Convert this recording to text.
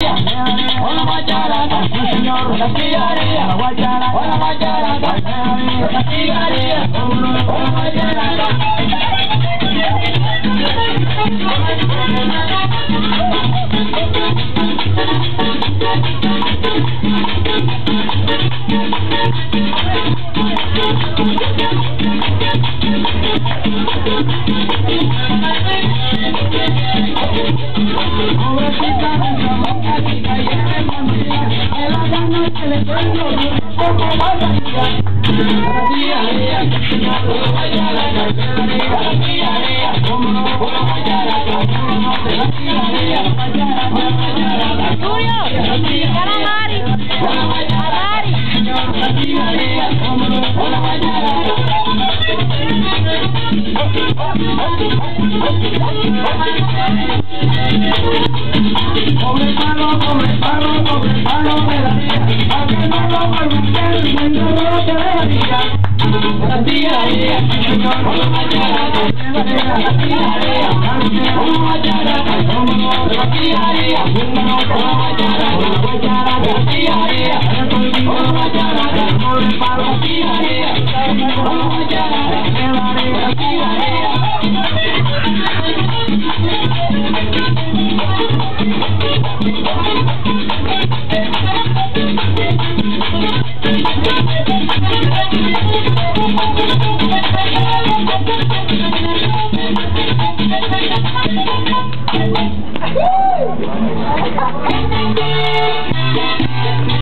Hola guayarata, sí señor, la cigarría, la guayarata, hola guayarata, la cigarría, hola guayarata. Guayarata. Pobre palo, pobre palo quieres cuando no te veía. La tiraré, como la tiraré, la tiraré, como la tiraré, como la tiraré, como la tiraré, la tiraré. Woo!